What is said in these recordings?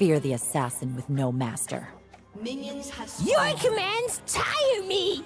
fear the assassin with no master. Minions have Your commands tire me!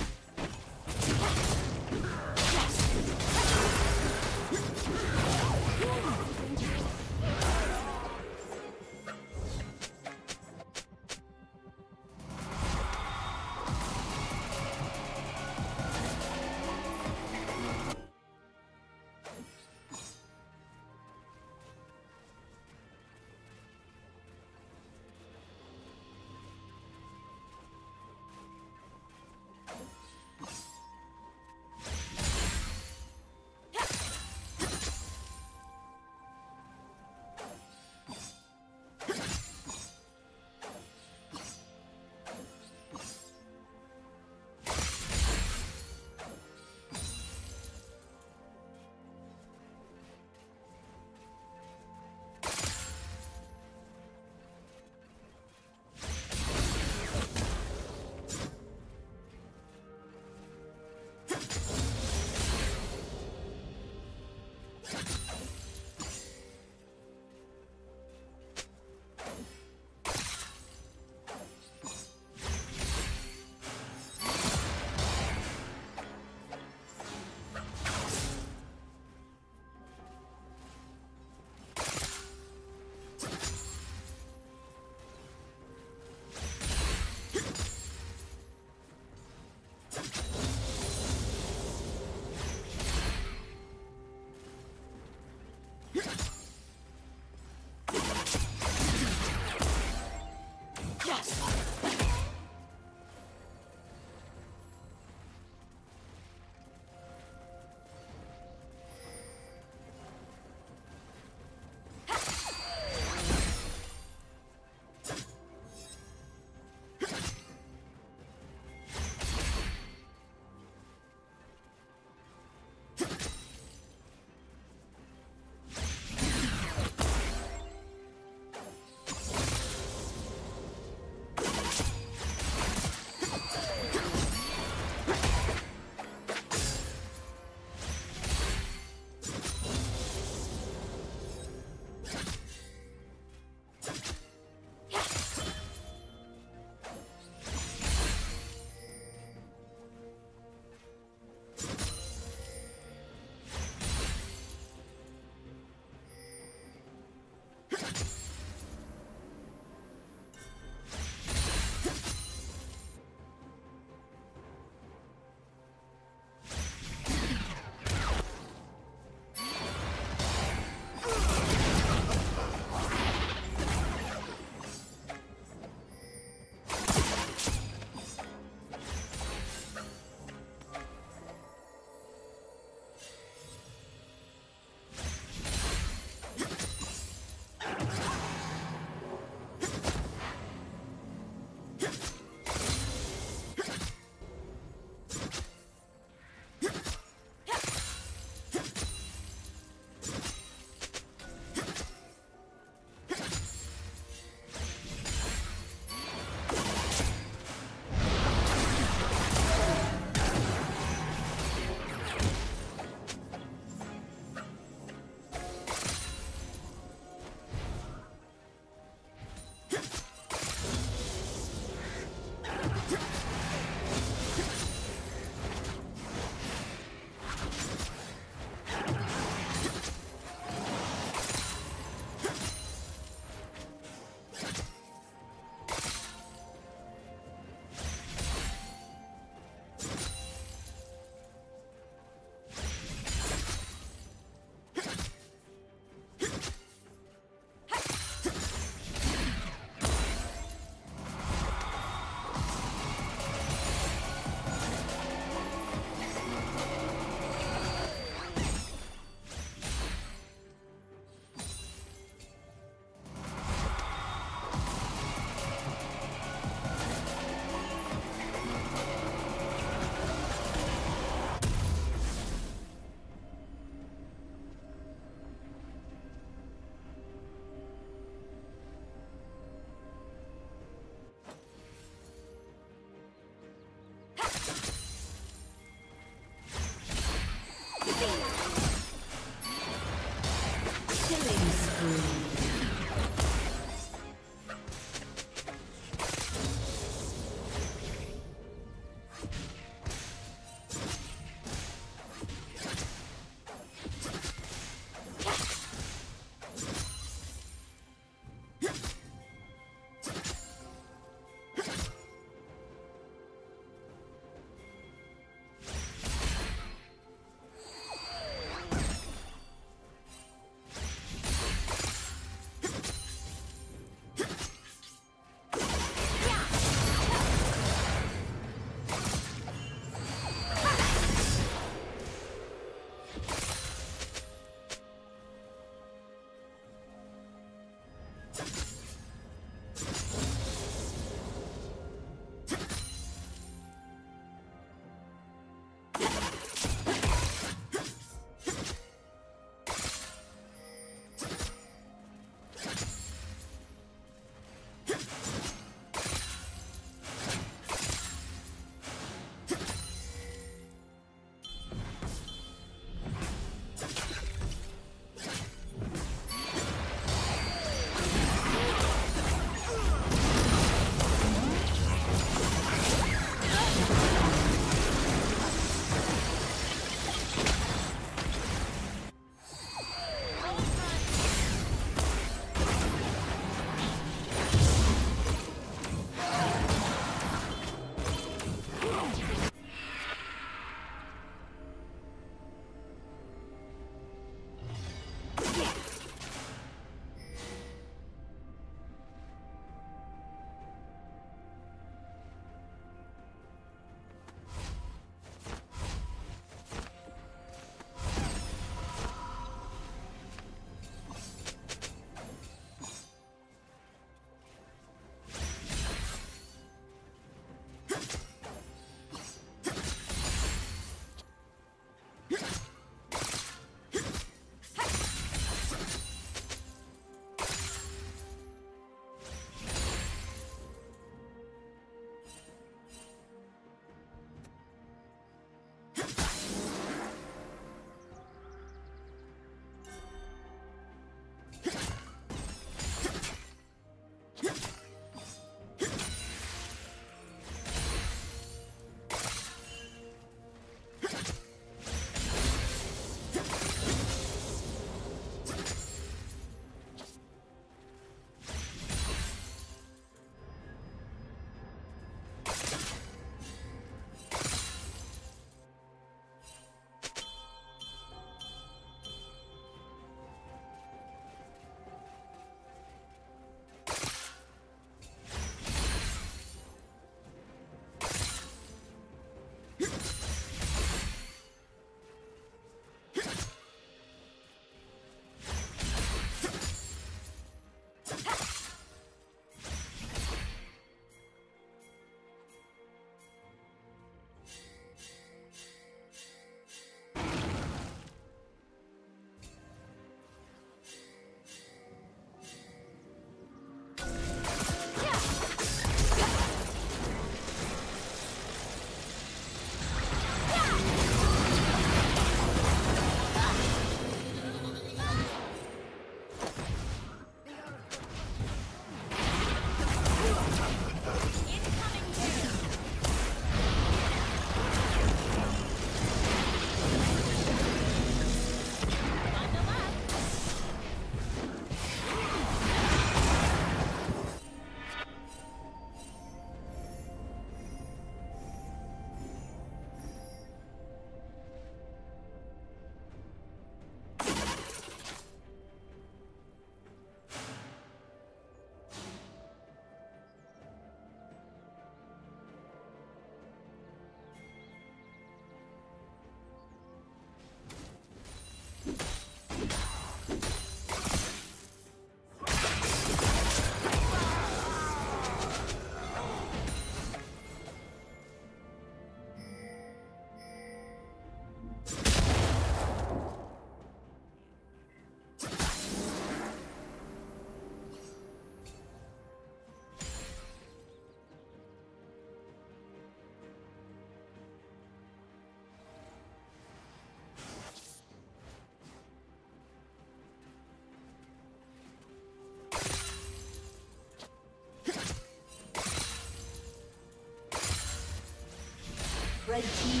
Red team.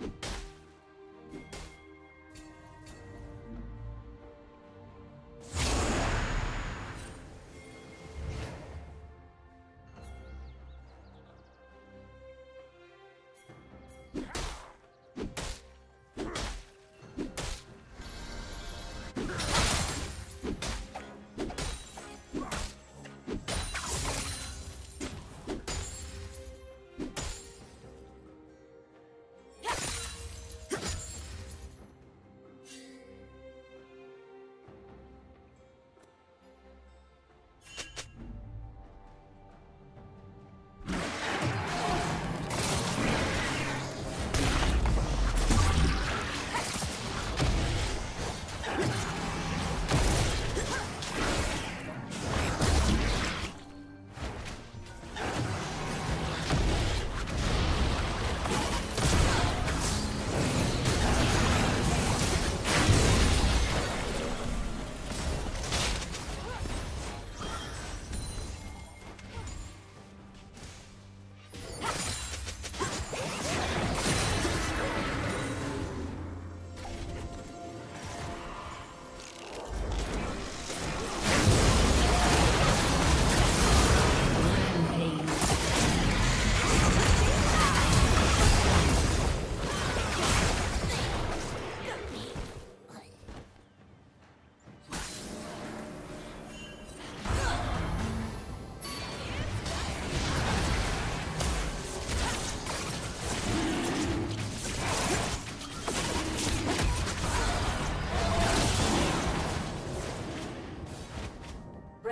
you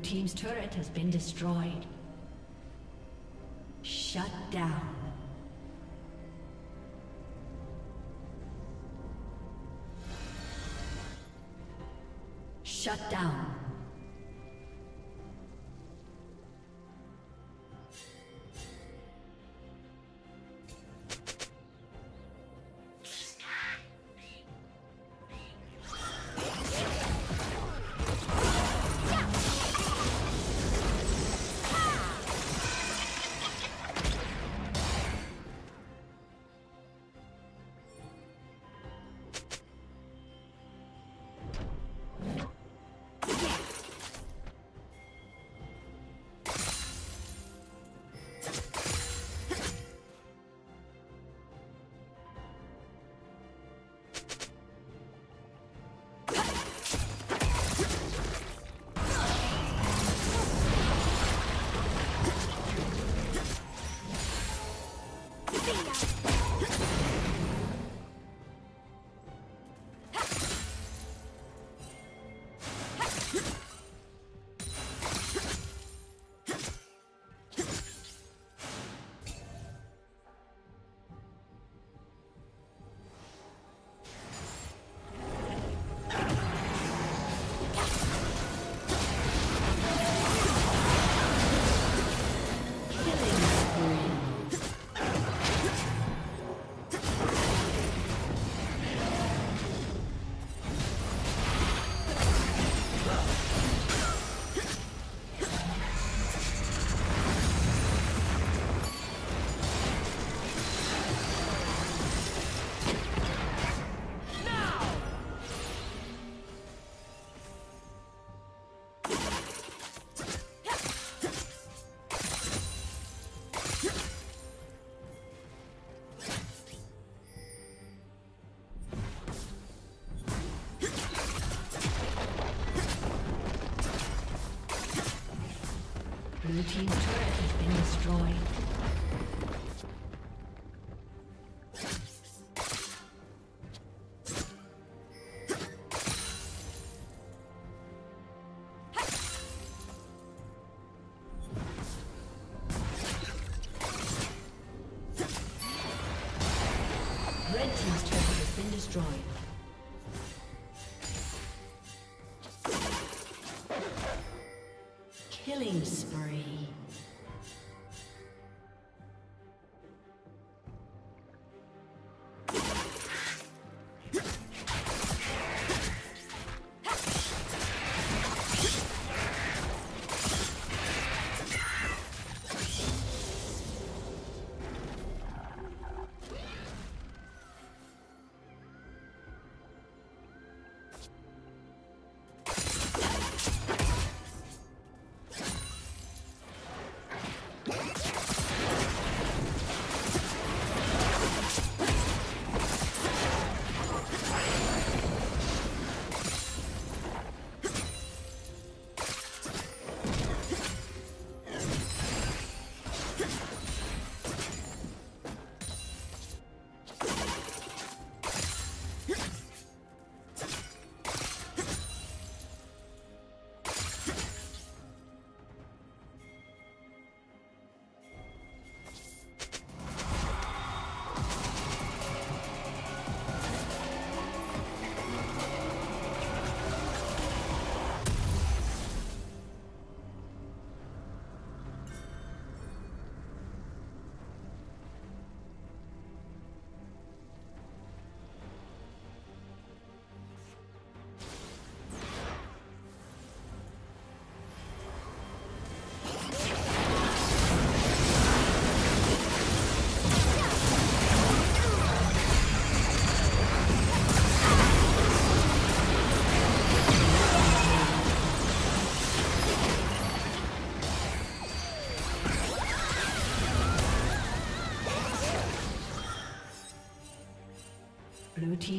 Team's turret has been destroyed. Shut down. Shut down. Killing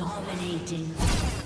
Dominating.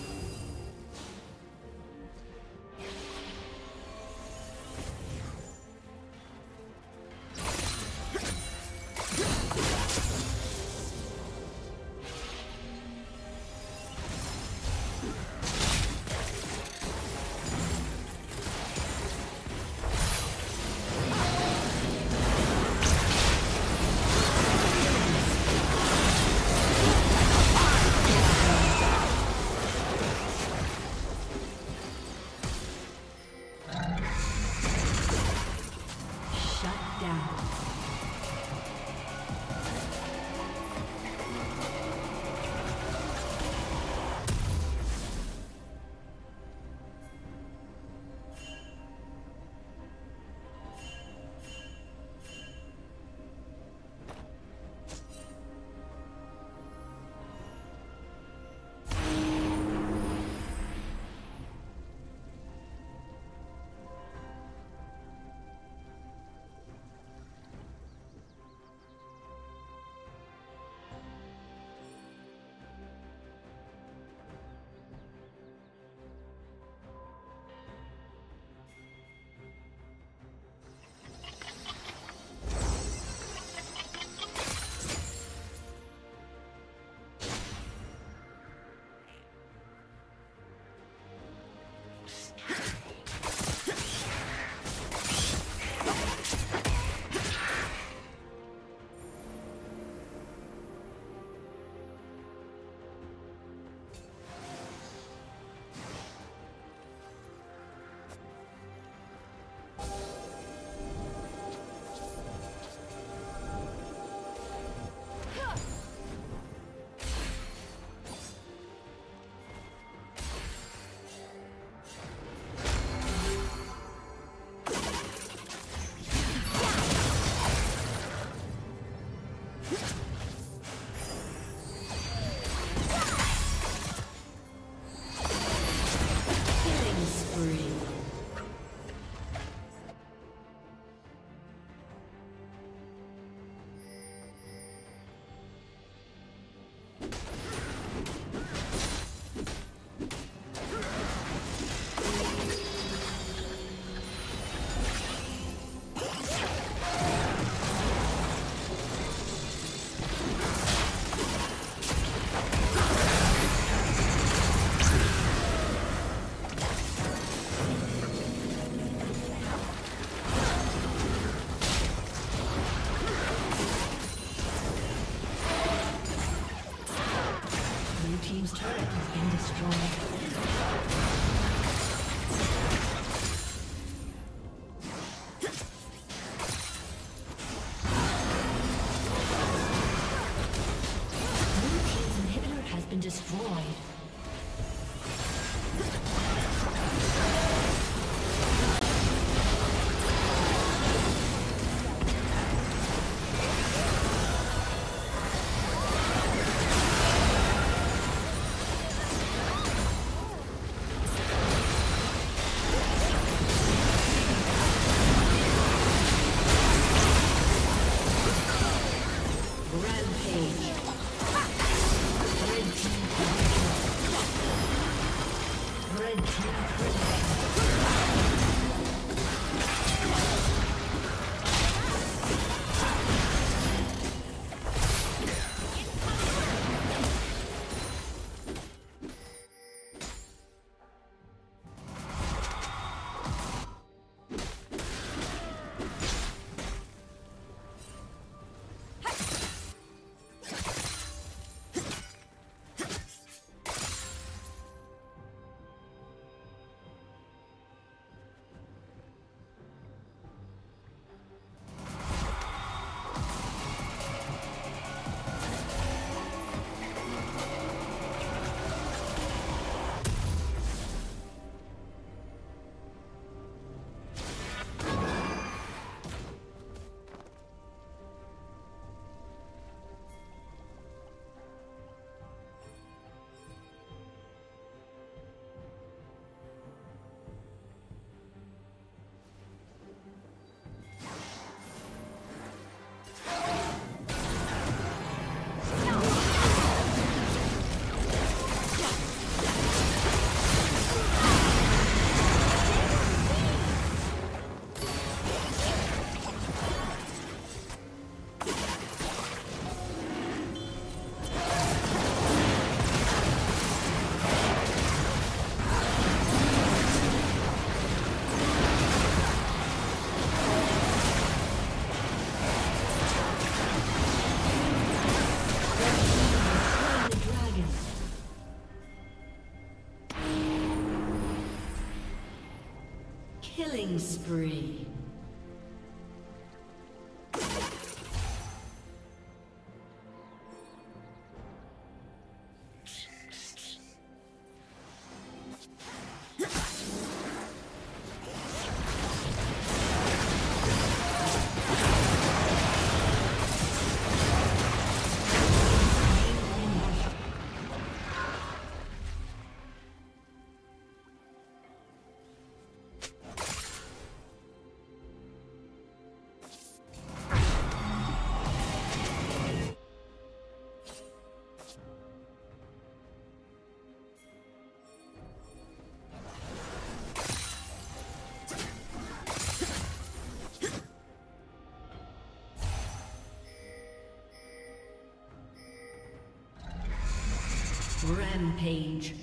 Spree. Rampage.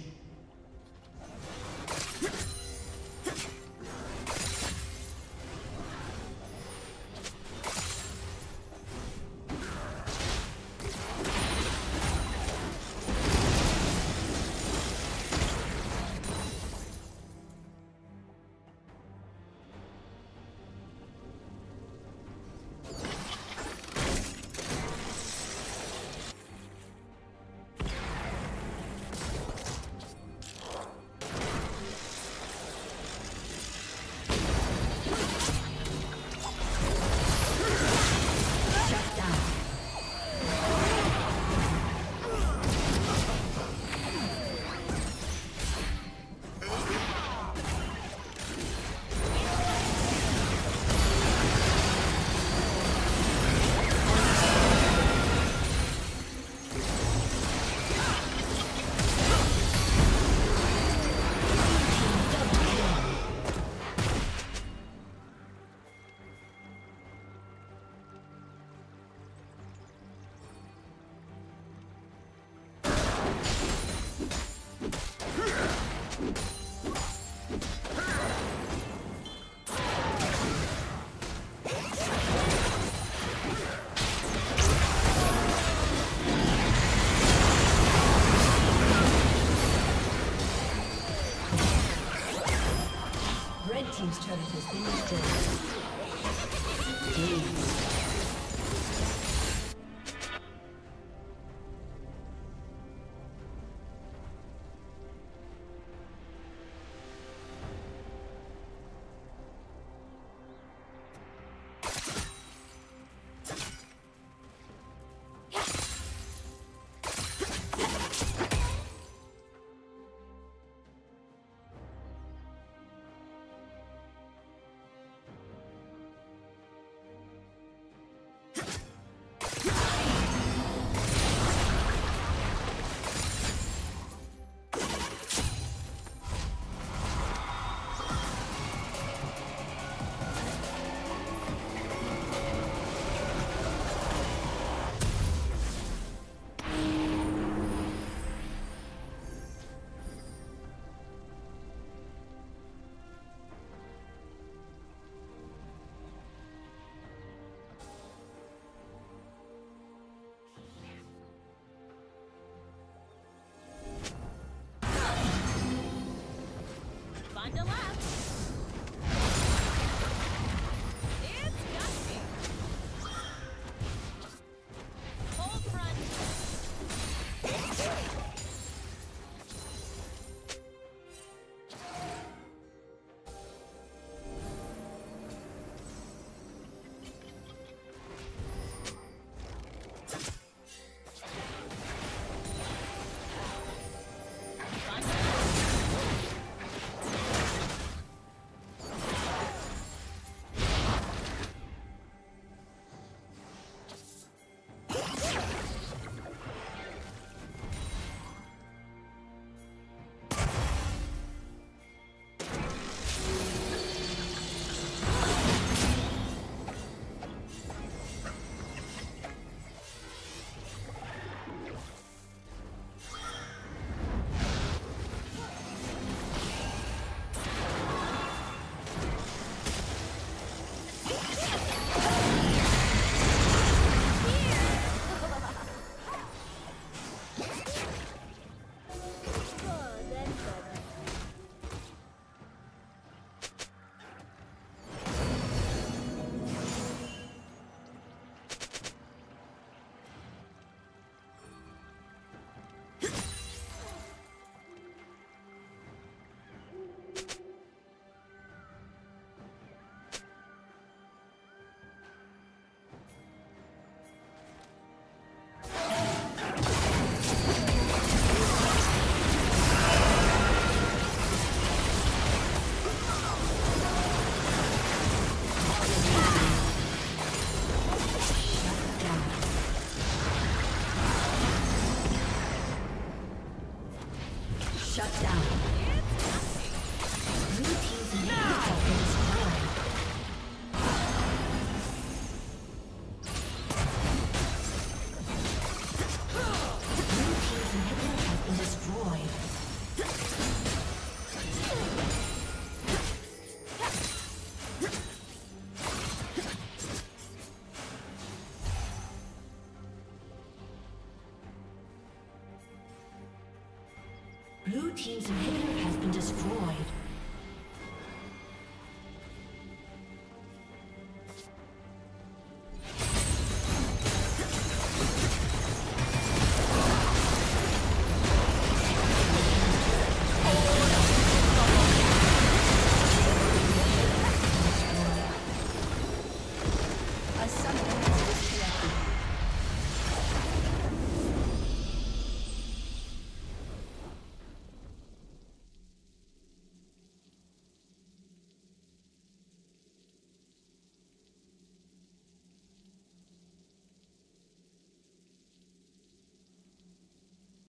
Shut down.